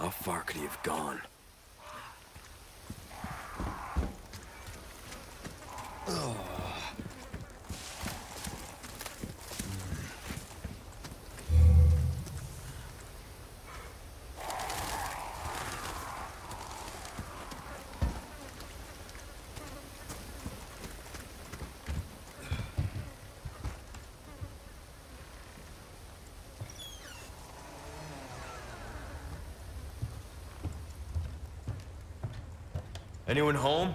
How far could he have gone? Anyone home?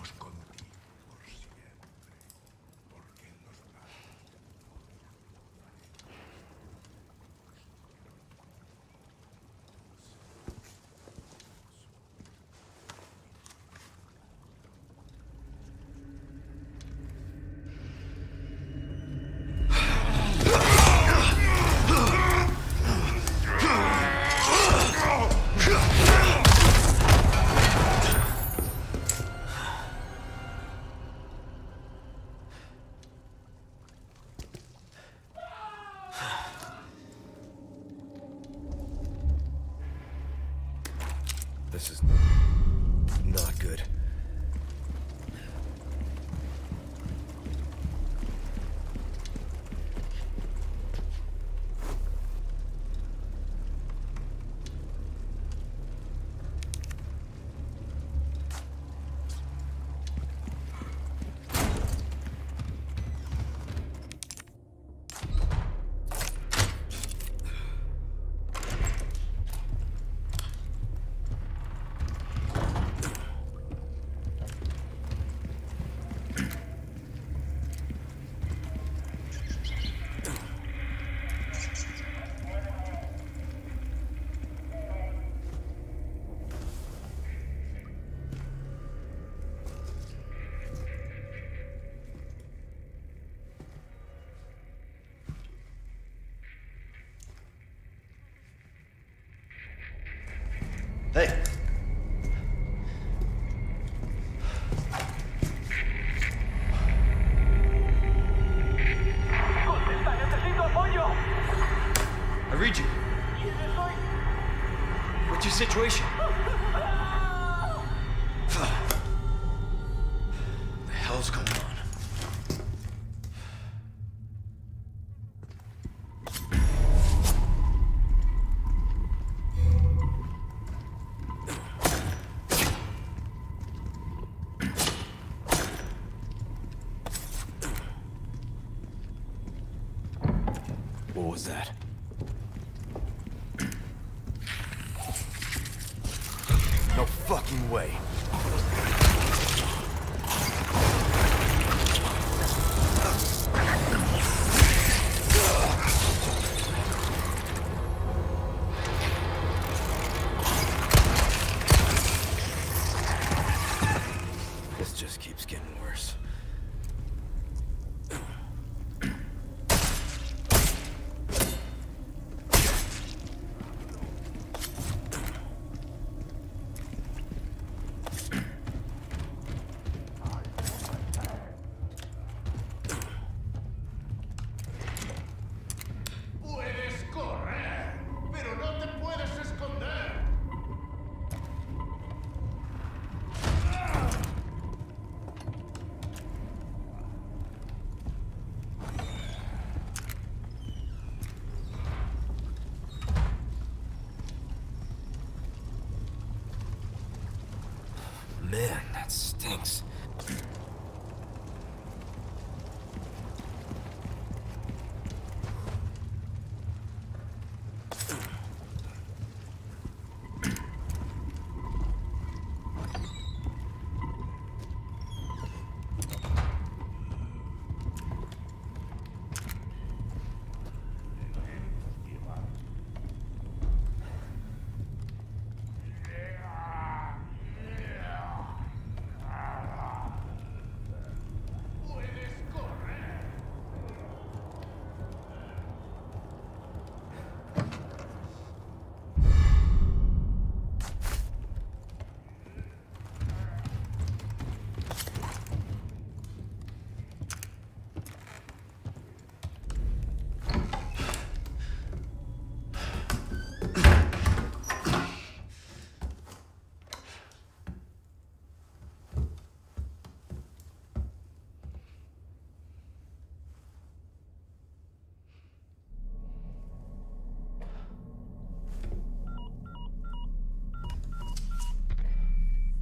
This is was that? Man, that stinks.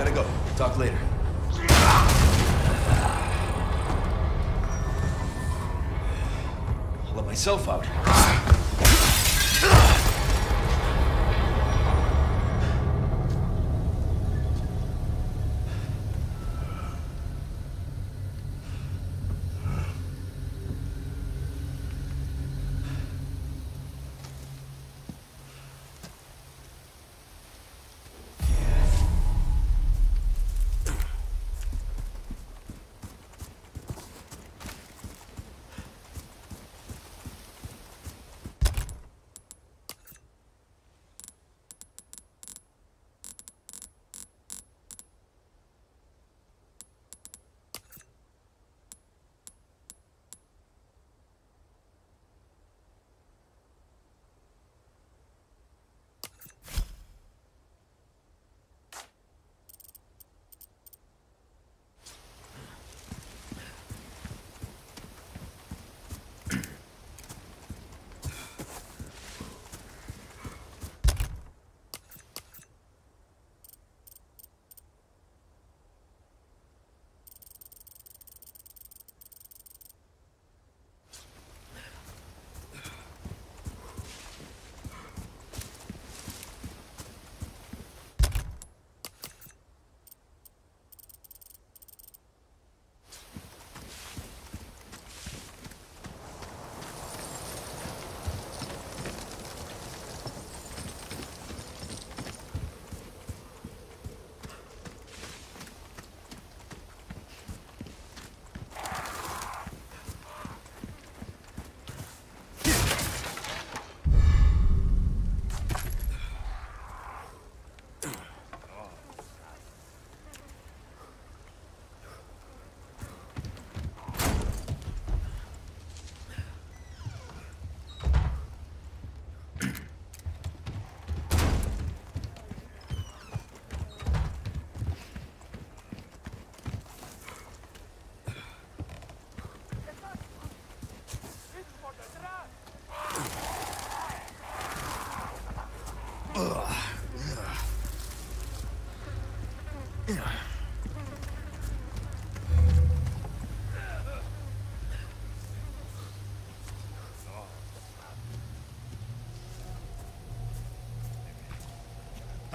Gotta go. Talk later. I'll let myself out.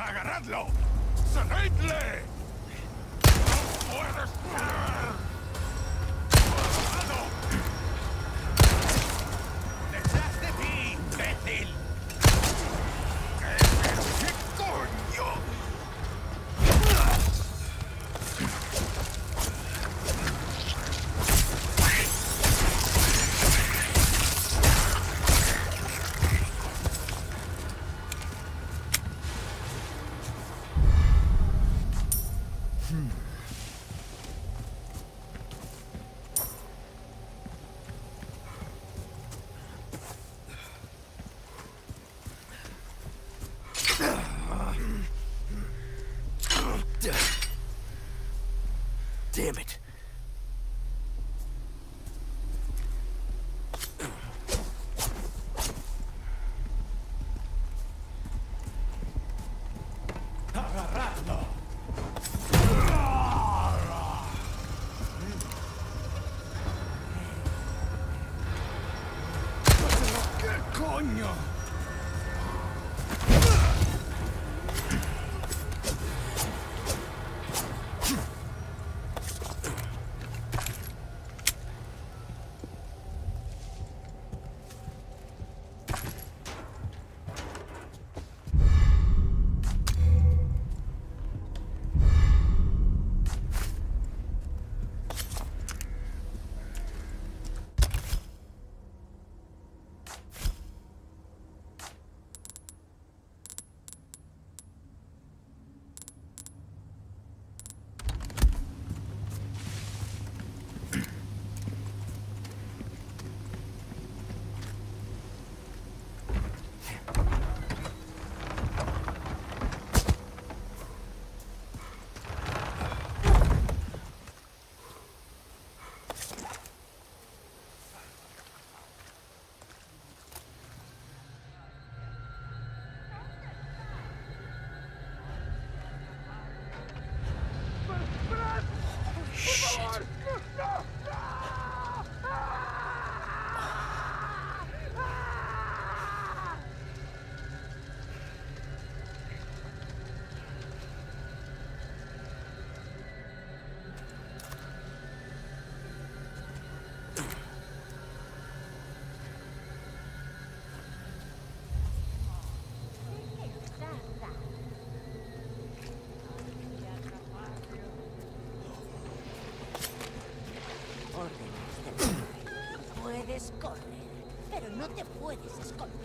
¡Agarradlo! ¡Seguidle! ¡No puedes! Hmm. Años. No te puedes esconder.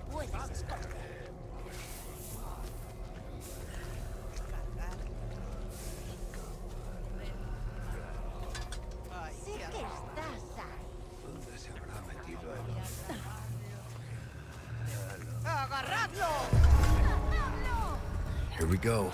Here we go.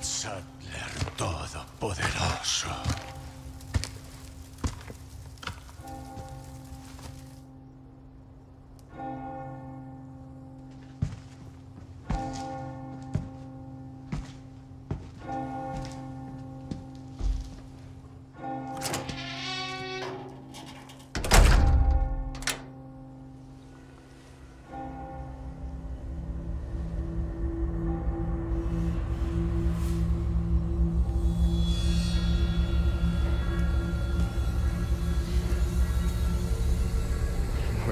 Sadler Todopoderoso.